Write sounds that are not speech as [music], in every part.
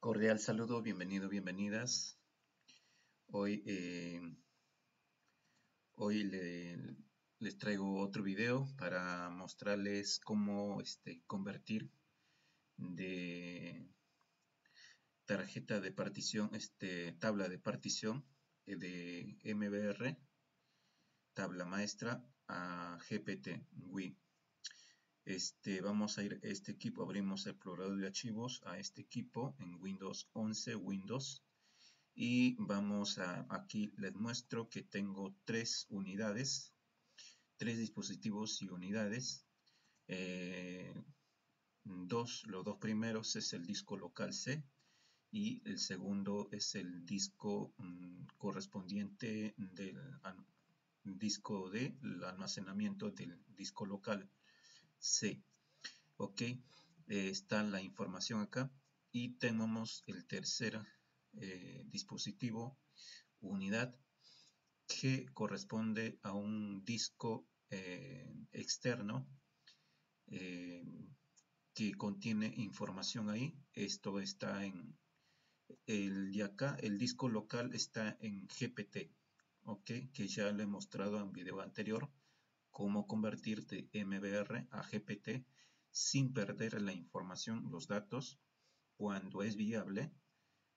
Cordial saludo, bienvenido, bienvenidas. Hoy, eh, hoy les traigo otro video para mostrarles cómo este, convertir de tarjeta de partición, este, tabla de partición eh, de MBR, tabla maestra, a GPT, Wii. Este, vamos a ir a este equipo, abrimos el explorador de archivos a este equipo en Windows 11, Windows. Y vamos a, aquí les muestro que tengo tres unidades, tres dispositivos y unidades. Eh, dos, los dos primeros es el disco local C y el segundo es el disco mm, correspondiente del disco de almacenamiento del disco local C. Ok, eh, está la información acá y tenemos el tercer eh, dispositivo, unidad, que corresponde a un disco eh, externo que contiene información ahí. Esto está en el de acá, el disco local está en GPT, ok, que ya lo he mostrado en video anterior cómo convertir de MBR a GPT sin perder la información, los datos, cuando es viable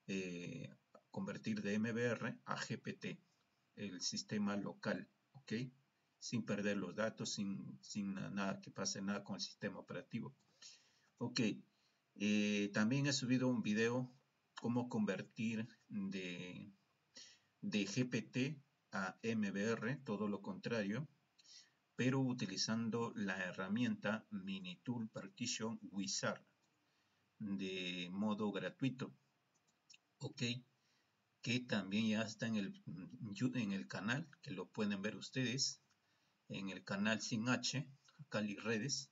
eh, convertir de MBR a GPT, el sistema local, ¿ok? Sin perder los datos, sin, sin nada que pase nada con el sistema operativo. Ok, eh, también he subido un video cómo convertir de, de GPT a MBR, todo lo contrario, pero utilizando la herramienta Minitool Partition Wizard de modo gratuito. Ok, que también ya está en el, en el canal, que lo pueden ver ustedes, en el canal sin H, Cali Redes.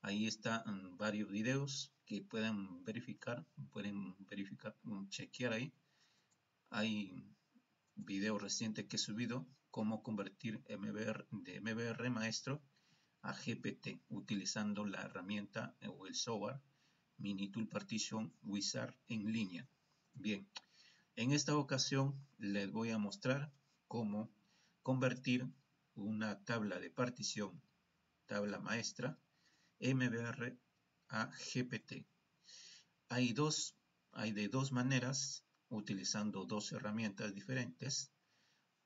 Ahí están varios videos que pueden verificar, pueden verificar, chequear ahí. Hay video reciente que he subido cómo convertir MBR, de MBR maestro a GPT utilizando la herramienta o el software Minitool Partition Wizard en línea. Bien, en esta ocasión les voy a mostrar cómo convertir una tabla de partición, tabla maestra, MBR a GPT. Hay dos, hay de dos maneras utilizando dos herramientas diferentes,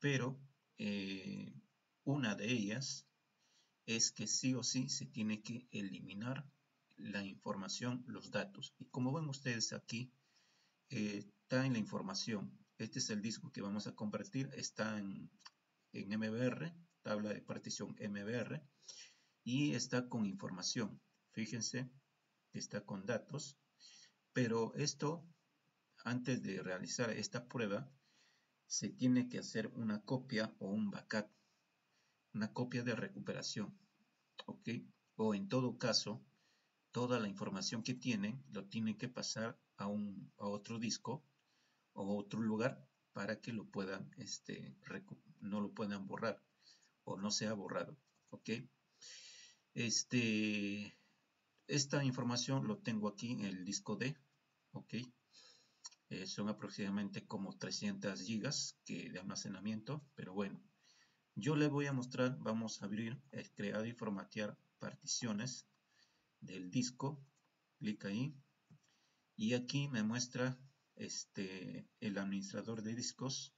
pero eh, una de ellas es que sí o sí se tiene que eliminar la información, los datos. Y como ven ustedes aquí, eh, está en la información. Este es el disco que vamos a convertir. Está en, en MBR, tabla de partición MBR. Y está con información. Fíjense que está con datos. Pero esto, antes de realizar esta prueba, se tiene que hacer una copia o un backup, una copia de recuperación, ¿ok? O en todo caso, toda la información que tienen lo tienen que pasar a, un, a otro disco o otro lugar para que lo puedan, este, no lo puedan borrar o no sea borrado, ¿ok? Este, esta información lo tengo aquí en el disco D, ¿ok? Eh, son aproximadamente como 300 gigas que de almacenamiento pero bueno yo le voy a mostrar vamos a abrir eh, crear y formatear particiones del disco clic ahí y aquí me muestra este el administrador de discos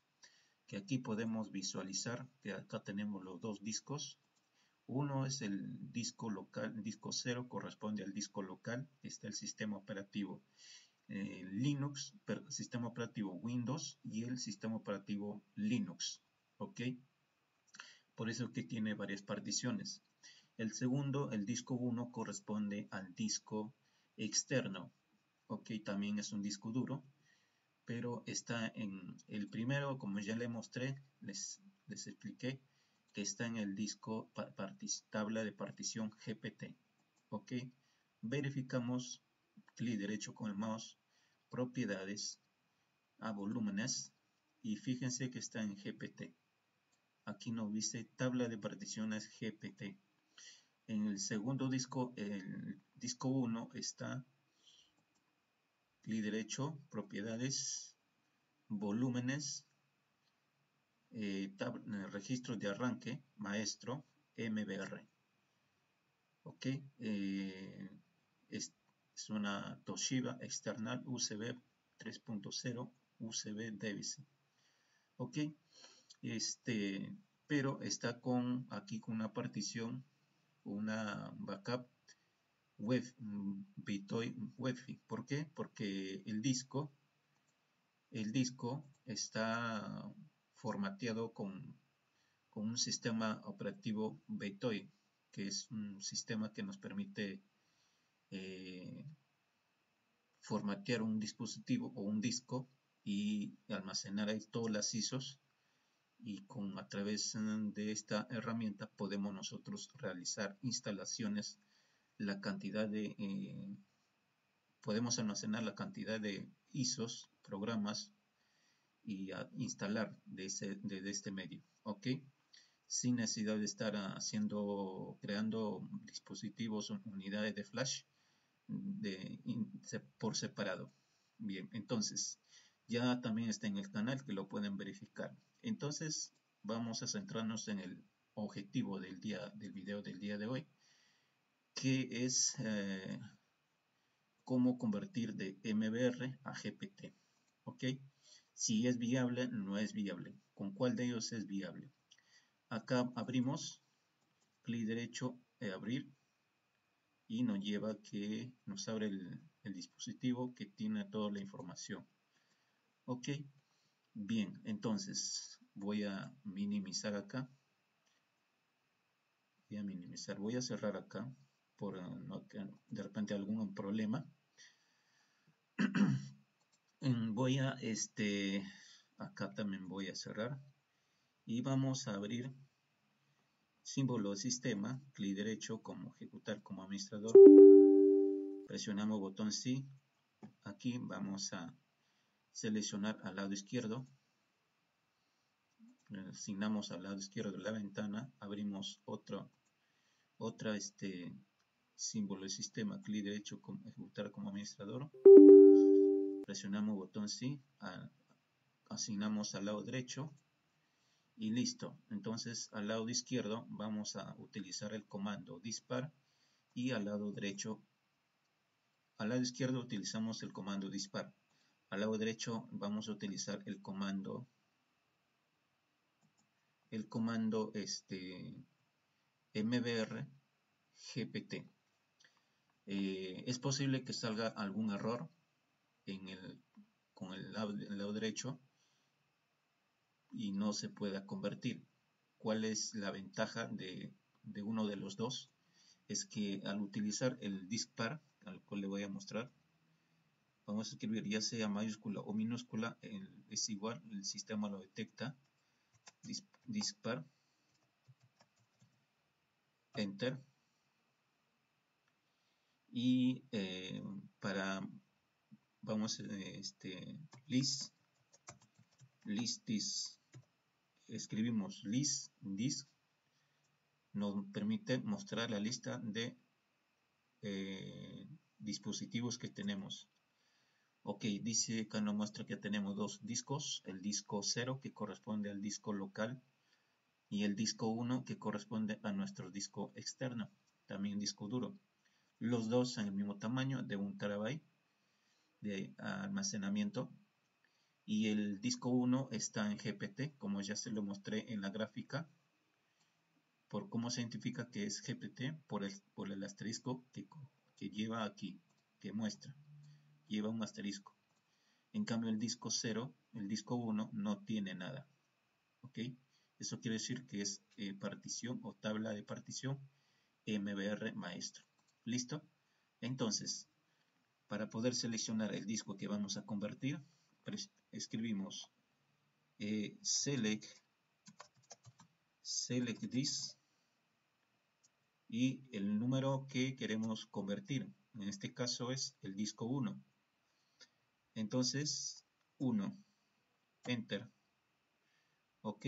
que aquí podemos visualizar que acá tenemos los dos discos. Uno es el disco local disco 0 corresponde al disco local está el sistema operativo eh, Linux, sistema operativo Windows y el sistema operativo Linux. ¿Ok? Por eso que tiene varias particiones. El segundo, el disco 1, corresponde al disco externo. ¿Ok? También es un disco duro. Pero está en el primero, como ya le mostré, les, les expliqué, que está en el disco tabla de partición GPT. ¿Ok? Verificamos clic derecho con el mouse propiedades a volúmenes y fíjense que está en GPT. Aquí nos dice tabla de particiones GPT. En el segundo disco, el disco 1 está clic derecho, propiedades, volúmenes, eh, eh, registro de arranque, maestro, MBR. Ok, eh, es, una Toshiba external USB 3.0 USB Davis. Ok, este, pero está con aquí con una partición, una backup web, Bitoy Wi-Fi. ¿Por qué? Porque el disco, el disco está formateado con, con un sistema operativo Bitoy, que es un sistema que nos permite eh, formatear un dispositivo o un disco y almacenar ahí todas las ISOs y con a través de esta herramienta podemos nosotros realizar instalaciones la cantidad de eh, podemos almacenar la cantidad de ISOs programas y instalar de, ese, de, este medio ok sin necesidad de estar haciendo creando dispositivos unidades de flash por separado bien entonces ya también está en el canal que lo pueden verificar entonces vamos a centrarnos en el objetivo del día del video del día de hoy que es eh, cómo convertir de MBR a GPT. ¿Ok? Si es viable, no es viable. ¿Con cuál de ellos es viable? Acá abrimos, clic derecho, eh, abrir, y nos lleva que nos abre el, dispositivo que tiene toda la información. Ok, bien, entonces voy a minimizar acá. Voy a minimizar, voy a cerrar acá por no, de repente algún problema. [clears throat] voy a, este, acá también voy a cerrar y vamos a abrir símbolo de sistema, clic derecho como ejecutar como administrador, presionamos botón sí, aquí vamos a seleccionar al lado izquierdo, asignamos al lado izquierdo de la ventana, abrimos otro, otra este, símbolo de sistema, clic derecho, ejecutar como administrador. Presionamos botón sí, asignamos al lado derecho y listo. Entonces al lado izquierdo vamos a utilizar el comando dispar y al lado derecho, al lado izquierdo utilizamos el comando dispar. Al lado derecho vamos a utilizar el comando el comando este mbr gpt eh, es posible que salga algún error en el, con el lado, derecho y no se pueda convertir. ¿Cuál es la ventaja de, uno de los dos? Es que al utilizar el dispar, al cual le voy a mostrar, vamos a escribir ya sea mayúscula o minúscula, es igual, el sistema lo detecta, dispar, enter, y eh, para vamos eh, este list list this escribimos list this nos permite mostrar la lista de eh, dispositivos que tenemos. Ok dice acá nos muestra que tenemos dos discos el disco 0 que corresponde al disco local y el disco 1 que corresponde a nuestro disco externo también disco duro. Los dos en el mismo tamaño de un terabyte de almacenamiento y el disco 1 está en GPT como ya se lo mostré en la gráfica por cómo se identifica que es GPT por el, por el asterisco que, lleva aquí que muestra. Lleva un asterisco. En cambio el disco 0 el disco 1 no tiene nada ok eso quiere decir que es eh, partición o tabla de partición MBR maestro. ¿Listo? Entonces, para poder seleccionar el disco que vamos a convertir, escribimos eh, select, select this y el número que queremos convertir. En este caso es el disco 1. Entonces, 1. Enter. Ok.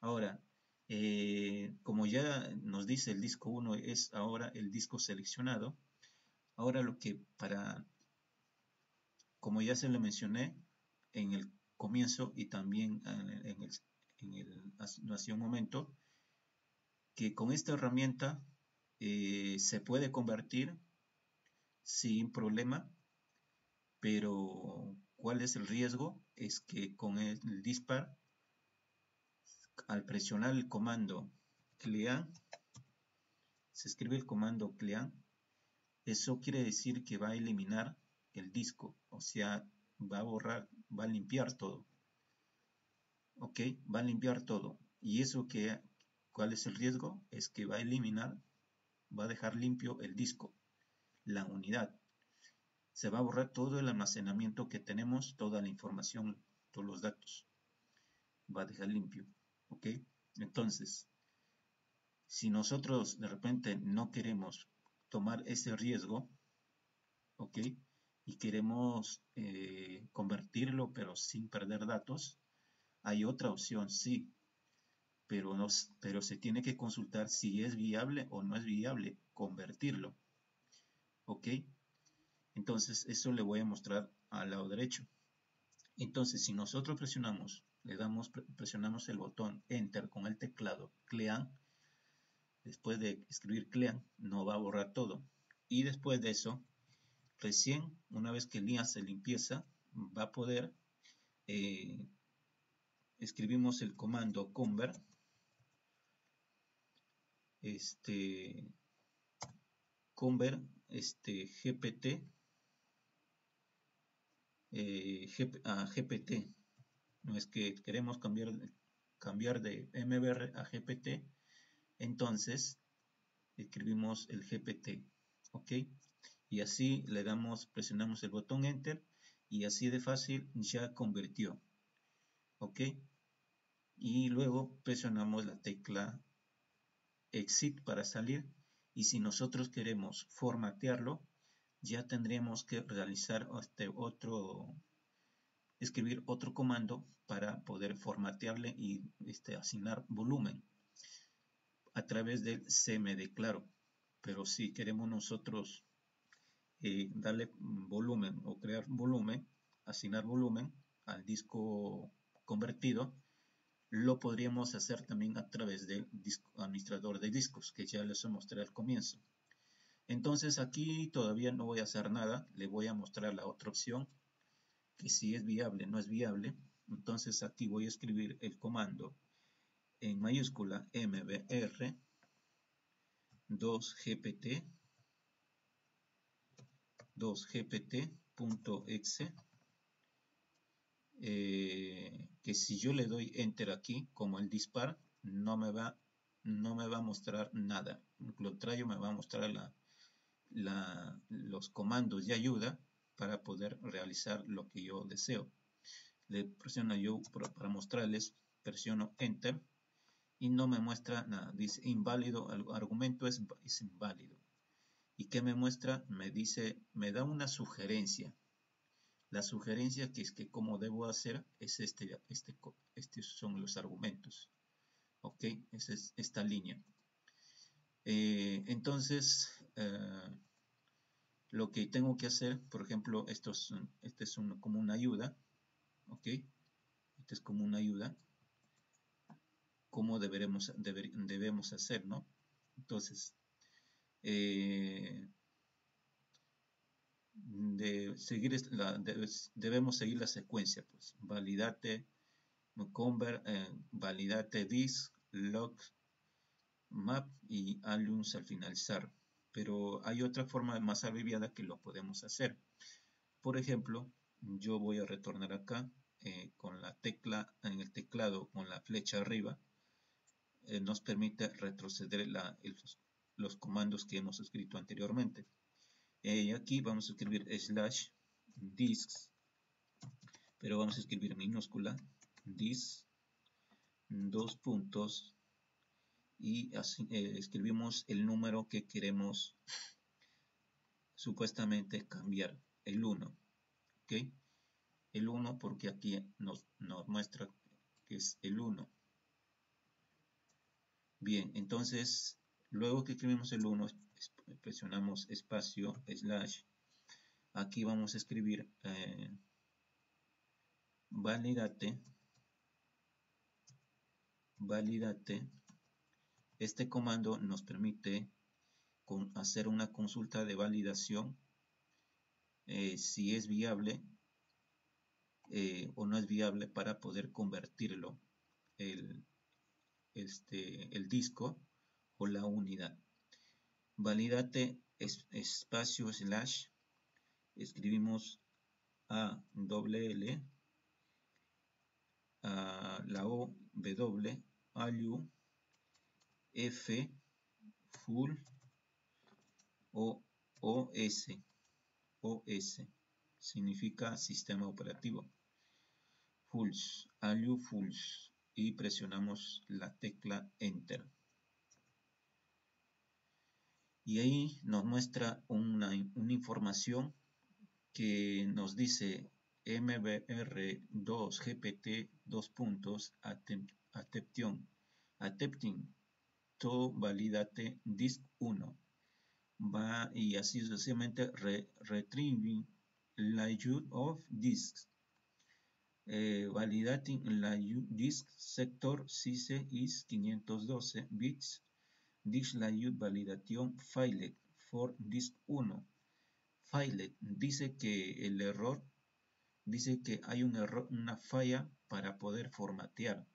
Ahora, eh, como ya nos dice el disco 1 es ahora el disco seleccionado, ahora lo que para como ya se lo mencioné en el comienzo y también en el, hace un momento, que con esta herramienta eh, se puede convertir sin problema, pero ¿cuál es el riesgo? Es que con el dispar, al presionar el comando clean, se escribe el comando clean, eso quiere decir que va a eliminar el disco, o sea, va a borrar, va a limpiar todo. ¿Ok? Va a limpiar todo. Y eso que, ¿cuál es el riesgo? Es que va a eliminar, va a dejar limpio el disco, la unidad. Se va a borrar todo el almacenamiento que tenemos, toda la información, todos los datos. Va a dejar limpio. ¿Ok? Entonces, si nosotros de repente no queremos tomar ese riesgo, ¿ok? Y queremos eh, convertirlo pero sin perder datos, hay otra opción, sí, pero, pero se tiene que consultar si es viable o no es viable convertirlo, ¿ok? Entonces, eso le voy a mostrar al lado derecho. Entonces, si nosotros presionamos, le damos, presionamos el botón Enter con el teclado, CLEAN, después de escribir clean, no va a borrar todo. Y después de eso, recién, una vez que el IA se limpieza, va a poder, eh, escribimos el comando convert, este, convert, este, gpt, eh, a GPT. No es que queremos cambiar, cambiar de MBR a GPT, entonces escribimos el GPT, ¿ok? Y así le damos, presionamos el botón Enter y así de fácil ya convirtió, ¿ok? Y luego presionamos la tecla Exit para salir y si nosotros queremos formatearlo, ya tendríamos que realizar este otro, escribir otro comando para poder formatearle y este, asignar volumen a través del CMD, claro. Pero si queremos nosotros darle volumen o crear volumen, asignar volumen al disco convertido, lo podríamos hacer también a través del administrador de discos, que ya les mostré al comienzo. Entonces aquí todavía no voy a hacer nada, le voy a mostrar la otra opción, que si es viable, no es viable. Entonces aquí voy a escribir el comando en mayúscula mbr 2gpt 2gpt.exe eh, que si yo le doy enter aquí como el dispar no me va no me va a mostrar nada lo contrario me va a mostrar la, los comandos de ayuda para poder realizar lo que yo deseo le presiono yo para mostrarles presiono enter y no me muestra nada. Dice inválido, el argumento es, es inválido. ¿Y qué me muestra? Me dice, me da una sugerencia. La sugerencia que es que como debo hacer es este, este, estos son los argumentos. ¿Ok? Esa es esta línea. Eh, entonces, eh, lo que tengo que hacer, por ejemplo, esto es, este es como una ayuda. ¿Ok? Este es como una ayuda cómo deberemos, debemos hacer, ¿no? Entonces, eh, de seguir la, debemos seguir la secuencia, pues, validate, convert, eh, validate this, log, map y aliens al finalizar. Pero hay otra forma más abreviada que lo podemos hacer. Por ejemplo, yo voy a retornar acá eh, con la tecla en el teclado con la flecha arriba nos permite retroceder los, comandos que hemos escrito anteriormente. Eh, aquí vamos a escribir slash disks, pero vamos a escribir minúscula disks, dos puntos, y eh, escribimos el número que queremos supuestamente cambiar, el 1. ¿ok? El 1 porque aquí nos, nos muestra que es el 1. Bien, entonces, luego que escribimos el 1, presionamos espacio, slash, aquí vamos a escribir eh, validate validate este comando nos permite hacer una consulta de validación eh, si es viable eh, o no es viable para poder convertirlo este, el disco o la unidad. Validate espacio slash, escribimos a doble L, a la O, W, value, F, full, o OS, OS, significa sistema operativo. Fulls, ALU Fulls, y presionamos la tecla Enter. Y ahí nos muestra una, información que nos dice MBR2 GPT 2 puntos attempting to validate disk 1 va y así sucesivamente retrieving use of disks eh, validating la disk sector CICE is 512 bits disk layout validation failed for disk 1 failed dice que el error dice que hay un error una falla para poder formatear.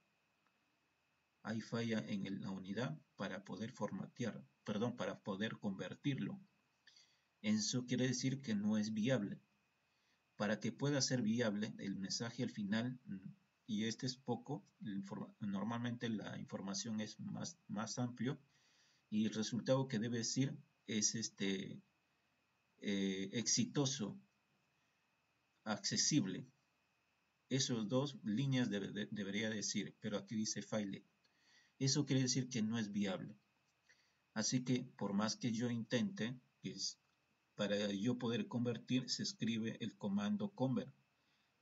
Hay falla en la unidad para poder formatear perdón para poder convertirlo. Eso quiere decir que no es viable. Para que pueda ser viable el mensaje al final, y este es poco, normalmente la información es más, más amplio, y el resultado que debe decir es este eh, exitoso, accesible. Esos dos líneas debería decir, pero aquí dice failed. Eso quiere decir que no es viable. Así que por más que yo intente, para yo poder convertir se escribe el comando convert.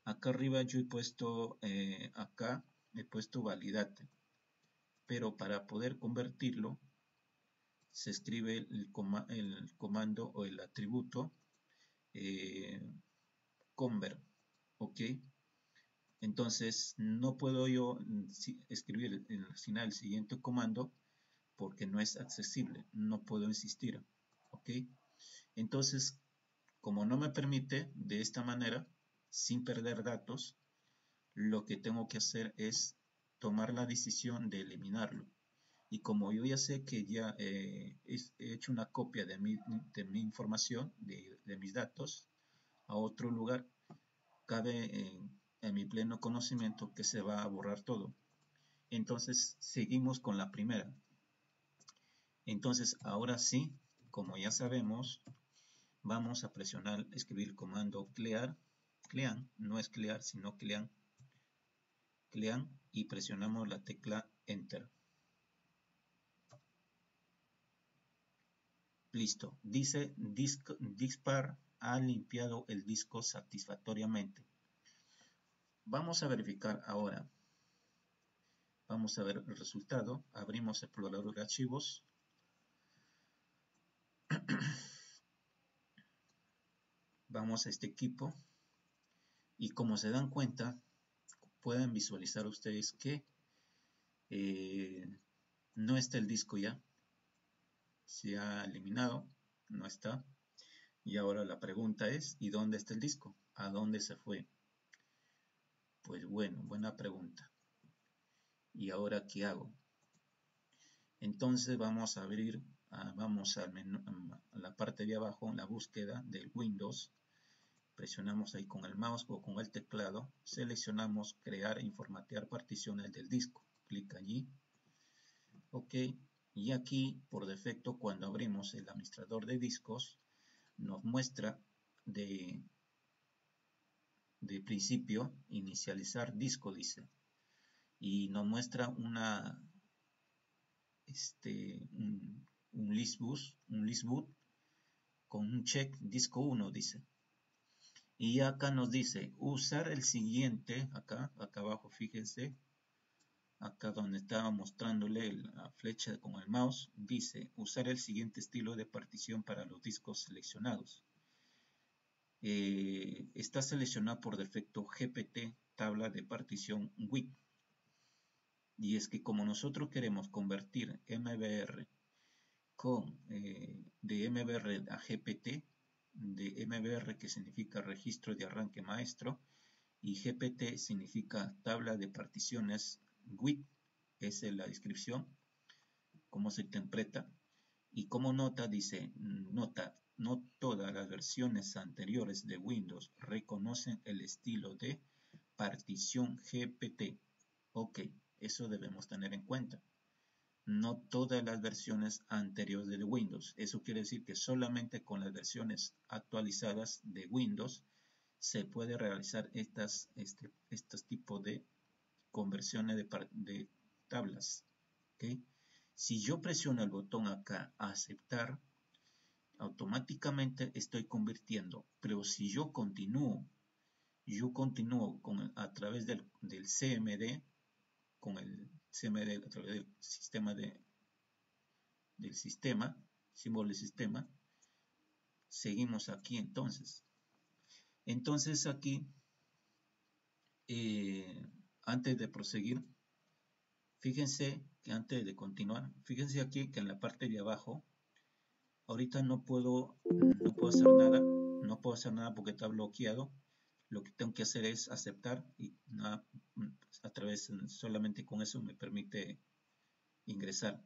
Acá arriba yo he puesto, eh, acá he puesto validate. Pero para poder convertirlo se escribe el, comando o el atributo eh, convert. ¿Ok? Entonces no puedo yo mm, escribir al final el siguiente comando porque no es accesible. No puedo insistir. ¿Ok? Entonces, como no me permite de esta manera, sin perder datos, lo que tengo que hacer es tomar la decisión de eliminarlo. Y como yo ya sé que ya eh, he hecho una copia de mi, información, de, mis datos, a otro lugar, cabe en, en mi pleno conocimiento que se va a borrar todo. Entonces, seguimos con la primera. Entonces, ahora sí, como ya sabemos, vamos a presionar, escribir el comando clear, clean, no es clear, sino clean, clean, y presionamos la tecla enter. Listo. Dice Dispar ha limpiado el disco satisfactoriamente. Vamos a verificar ahora. Vamos a ver el resultado. Abrimos el explorador de archivos. [clears throat] vamos a este equipo y como se dan cuenta pueden visualizar ustedes que eh, no está el disco ya se ha eliminado no está. Y ahora la pregunta es ¿y dónde está el disco? ¿a dónde se fue? pues bueno, buena pregunta. Y ahora ¿qué hago? entonces vamos a abrir ah, vamos a la parte de abajo la búsqueda del Windows. Presionamos ahí con el mouse o con el teclado, seleccionamos crear e formatear particiones del disco, clic allí, ok, y aquí por defecto cuando abrimos el administrador de discos nos muestra de, de principio inicializar disco dice. Y nos muestra una este un, un list un list boot con un check disco 1 dice. Y acá nos dice usar el siguiente, acá, acá abajo fíjense, acá donde estaba mostrándole la flecha con el mouse, dice usar el siguiente estilo de partición para los discos seleccionados. eh, está seleccionado por defecto GPT tabla de partición WIC. Y es que como nosotros queremos convertir MBR con, eh, de MBR a GPT, de MBR que significa registro de arranque maestro, y GPT significa tabla de particiones Esa es la descripción, cómo se interpreta, y como nota dice, nota, no todas las versiones anteriores de Windows reconocen el estilo de partición GPT. Ok, eso debemos tener en cuenta. No todas las versiones anteriores de Windows. Eso quiere decir que solamente con las versiones actualizadas de Windows se puede realizar estas, este, estos tipos de conversiones de, de tablas. ¿okay? Si yo presiono el botón acá, aceptar, automáticamente estoy convirtiendo. Pero si yo continúo, yo continúo con, a través del, del CMD, con el CMD a través del sistema de, del sistema, símbolo del sistema, seguimos aquí entonces. Entonces aquí, eh, antes de proseguir, fíjense que antes de continuar, fíjense aquí que en la parte de abajo, ahorita no puedo, no puedo hacer nada, no puedo hacer nada porque está bloqueado. Lo que tengo que hacer es aceptar y nada, a través, solamente con eso me permite ingresar.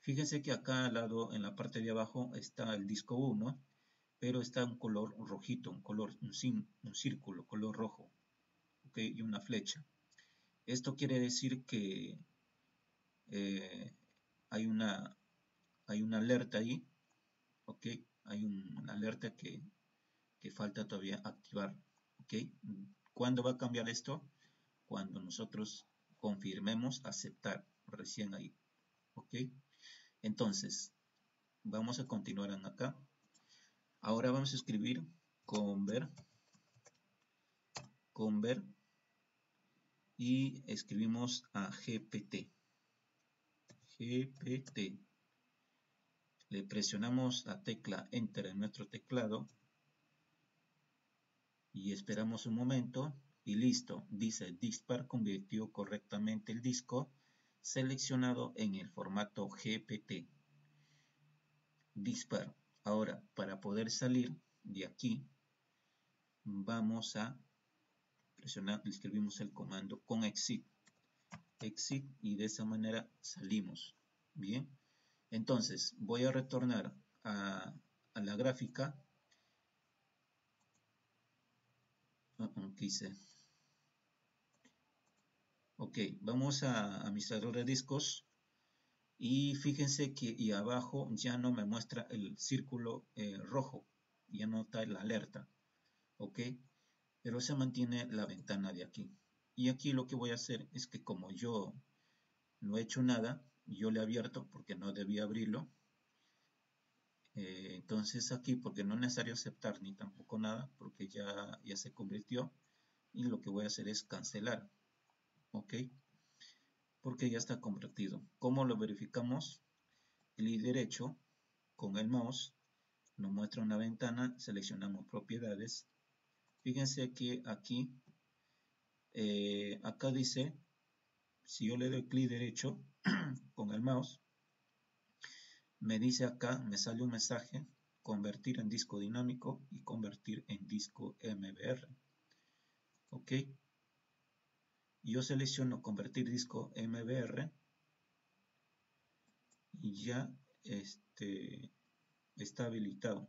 Fíjense que acá al lado, en la parte de abajo, está el disco 1, pero está un color rojito, un color, un, círculo, color rojo, ¿ok? Y una flecha. Esto quiere decir que eh, hay, una, hay una alerta ahí, ¿ok? Hay una alerta que, que falta todavía activar, ¿ok? ¿Cuándo va a cambiar esto? Cuando nosotros confirmemos aceptar, recién ahí, ¿ok? Entonces, vamos a continuar acá. Ahora vamos a escribir conver, conver y escribimos a GPT. GPT. Le presionamos la tecla Enter en nuestro teclado y esperamos un momento y listo. Dice Dispar convirtió correctamente el disco seleccionado en el formato GPT. Dispar. Ahora, para poder salir de aquí, vamos a presionar, escribimos el comando con exit exit y de esa manera salimos. Bien, entonces voy a retornar a, la gráfica. quise. Ok, vamos a administrador de discos y fíjense que y abajo ya no me muestra el círculo eh, rojo, ya no está la alerta. Ok, pero se mantiene la ventana de aquí. Y aquí lo que voy a hacer es que como yo no he hecho nada, yo le abierto porque no debía abrirlo. Eh, entonces aquí, porque no es necesario aceptar ni tampoco nada, porque ya, ya se convirtió. Y lo que voy a hacer es cancelar. ¿Ok? Porque ya está convertido. ¿Cómo lo verificamos? Clic derecho con el mouse nos muestra una ventana, seleccionamos propiedades. Fíjense que aquí eh, acá dice, si yo le doy clic derecho [clears throat] con el mouse, me dice acá, me sale un mensaje, convertir en disco dinámico y convertir en disco MBR. ¿Ok? Yo selecciono convertir disco MBR y ya este, está habilitado.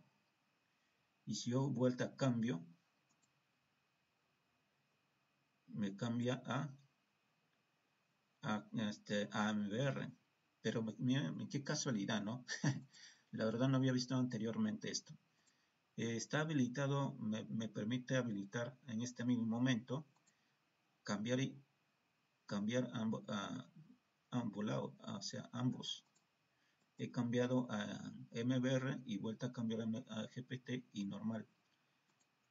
Y si yo vuelta a cambio, me cambia a, a, este, a MBR. Pero qué casualidad, ¿no? [laughs] La verdad no había visto anteriormente esto. Está habilitado, me, permite habilitar en este mismo momento cambiar y cambiar ambos a, ambos lados, sea, ambos. He cambiado a MBR y vuelta a cambiar a, GPT y normal.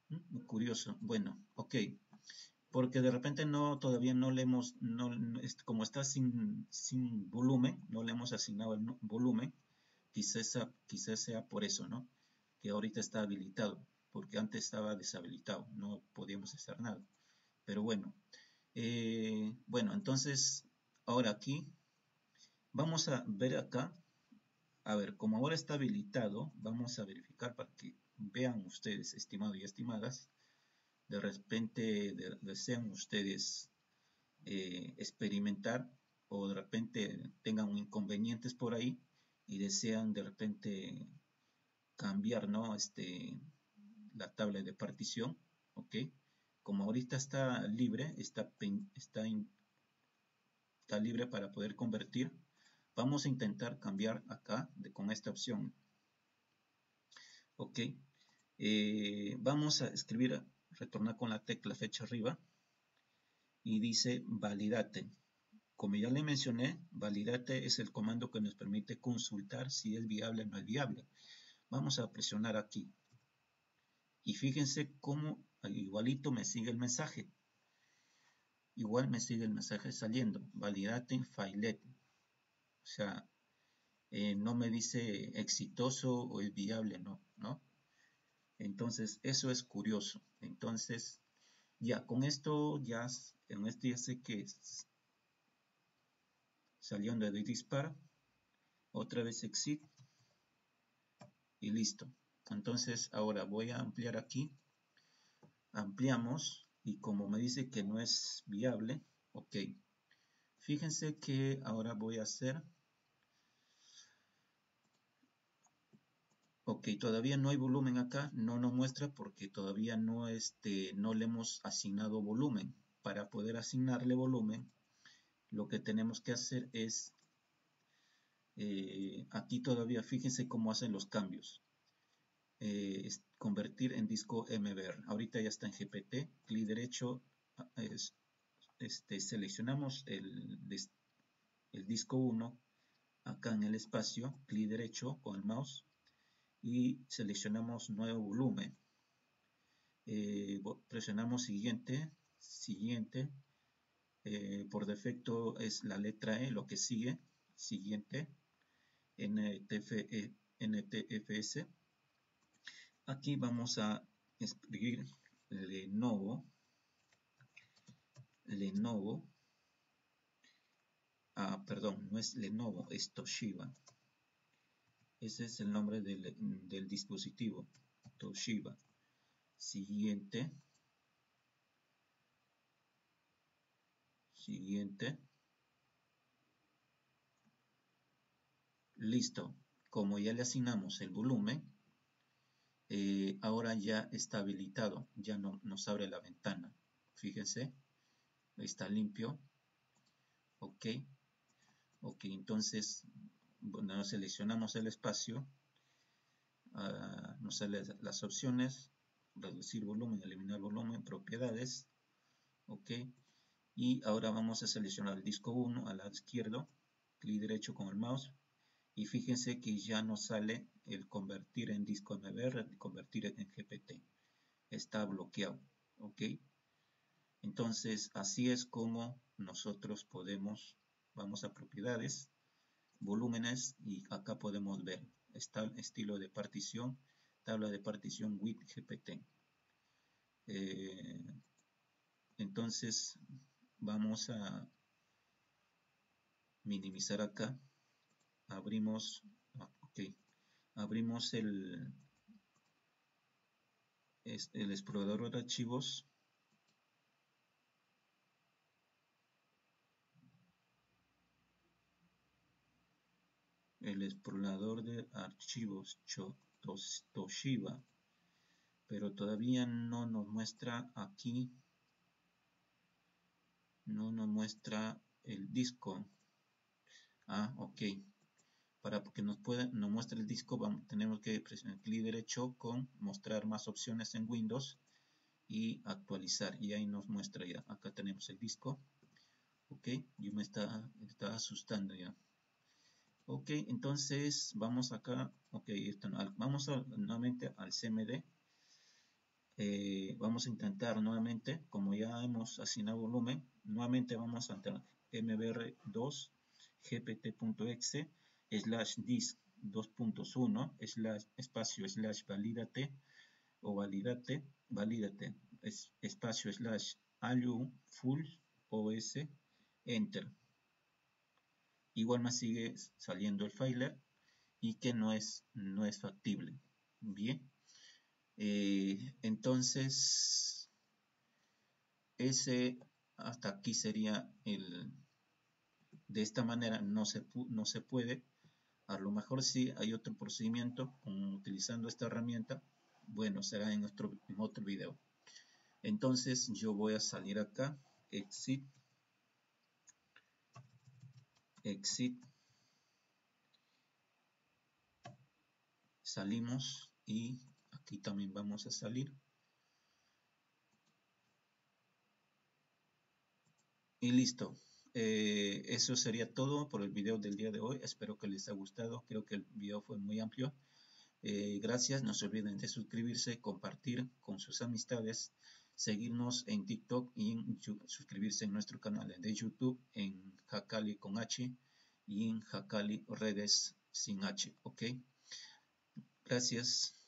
Mm, curioso. Bueno, ok porque de repente no, todavía no le hemos, no, como está sin, sin volumen, no le hemos asignado el volumen, quizás, quizás sea por eso, ¿no? Que ahorita está habilitado. porque antes estaba deshabilitado, no podíamos hacer nada. Pero bueno, eh, bueno, entonces ahora aquí vamos a ver acá, a ver, como ahora está habilitado, vamos a verificar para que vean ustedes, estimados y estimadas, de repente desean ustedes eh, experimentar o de repente tengan inconvenientes por ahí y desean de repente cambiar, ¿no? Este, la tabla de partición, ¿ok? Como ahorita está libre, está, está, está libre para poder convertir, vamos a intentar cambiar acá con esta opción. Ok, eh, vamos a escribir, retornar con la tecla fecha arriba y dice validate. Como ya le mencioné, validate es el comando que nos permite consultar si es viable o no es viable. Vamos a presionar aquí. Y fíjense cómo igualito me sigue el mensaje. Igual me sigue el mensaje saliendo. Validate Filet. O sea, eh, no me dice exitoso o es viable, no, ¿no? Entonces, eso es curioso. Entonces, ya con esto, ya en este ya sé que saliendo de dispar, otra vez exit y listo. Entonces ahora voy a ampliar aquí, ampliamos y como me dice que no es viable, ok. Fíjense que ahora voy a hacer, ok, todavía no hay volumen acá, no nos muestra porque todavía no, este, no le hemos asignado volumen. Para poder asignarle volumen, lo que tenemos que hacer es, eh, aquí todavía fíjense cómo hacen los cambios. Eh, convertir en disco MBR. Ahorita ya está en GPT, clic derecho, este, seleccionamos el, el disco 1, acá en el espacio, clic derecho con el mouse y seleccionamos nuevo volumen. Eh, presionamos siguiente, siguiente, eh, por defecto es la letra E, lo que sigue, siguiente, NTF, e, NTFS. Aquí vamos a escribir Lenovo, Lenovo, ah, perdón, no es Lenovo, es Toshiba. Ese es el nombre del, del dispositivo, Toshiba. Siguiente. Siguiente. Listo. Como ya le asignamos el volumen, eh, ahora ya está habilitado. Ya no nos abre la ventana. Fíjense. Está limpio. Ok. Ok, entonces, bueno, seleccionamos el espacio. Uh, nos salen las opciones. Reducir volumen, eliminar volumen, propiedades. Ok y ahora vamos a seleccionar el disco 1 al lado izquierdo, clic derecho con el mouse y fíjense que ya nos sale el convertir en disco MBR, convertir en GPT. Está bloqueado, ¿ok? Entonces, así es como nosotros podemos, vamos a propiedades, volúmenes y acá podemos ver, está estilo de partición, tabla de partición with GPT. Eh, entonces, vamos a minimizar acá abrimos ok abrimos el el explorador de archivos el explorador de archivos Toshiba pero todavía no nos muestra aquí no nos muestra el disco. Ah, ok. Para que nos, pueda, nos muestre el disco, tenemos que presionar clic derecho con mostrar más opciones en Windows y actualizar. Y ahí nos muestra ya. Acá tenemos el disco. Ok, yo me está, está asustando ya. Ok, entonces vamos acá. Ok, esto, vamos nuevamente al CMD. Eh, vamos a intentar nuevamente, como ya hemos asignado volumen, nuevamente vamos a entrar mbr2 gpt.exe slash disk 2.1 slash espacio slash validate o validate, validate, espacio slash alu full os enter. Igual más sigue saliendo el filer y que no es, no es factible. Bien. Eh, entonces, ese hasta aquí sería el... De esta manera no se, no se puede. A lo mejor sí hay otro procedimiento utilizando esta herramienta. Bueno, será en, otro, en otro video. Entonces yo voy a salir acá, exit, exit, salimos y aquí también vamos a salir. Y listo. Eh, eso sería todo por el video del día de hoy. Espero que les haya gustado. Creo que el video fue muy amplio. Eh, gracias. No se olviden de suscribirse, compartir con sus amistades, seguirnos en TikTok y suscribirse en nuestro canal de YouTube en Hakali con H y en Hakali redes sin H. Ok. Gracias.